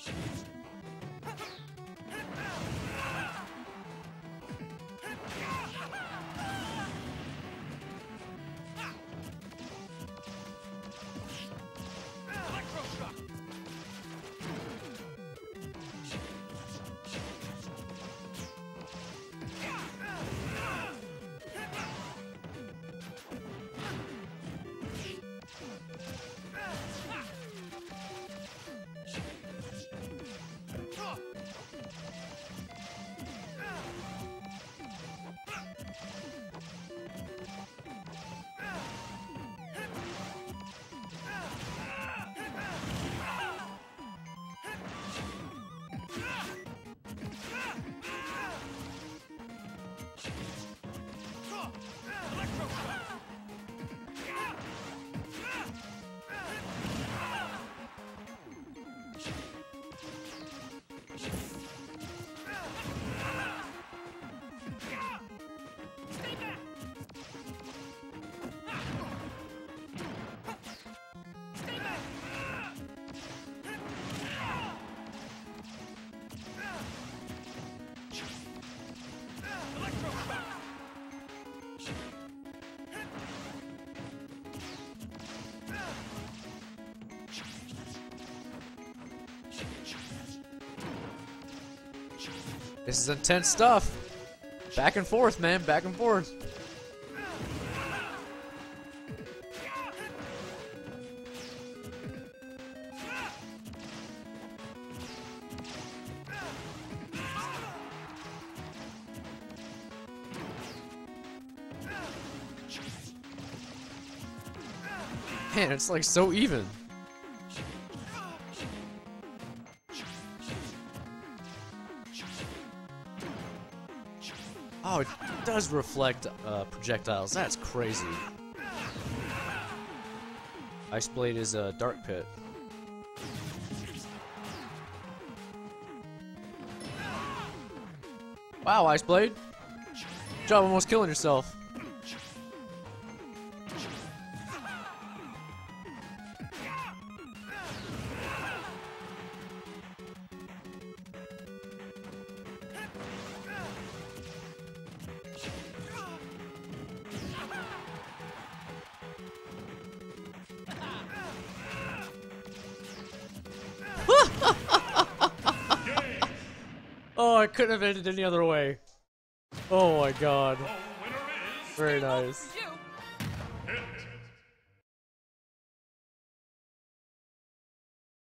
options. This is intense stuff. Back and forth, man. Back and forth. Man, it's like so even. Oh, it does reflect uh, projectiles. That's crazy. Ice Blade is a dark pit. Wow, Ice Blade. Job almost killing yourself. I it couldn't have ended any other way. Oh my god. Very nice.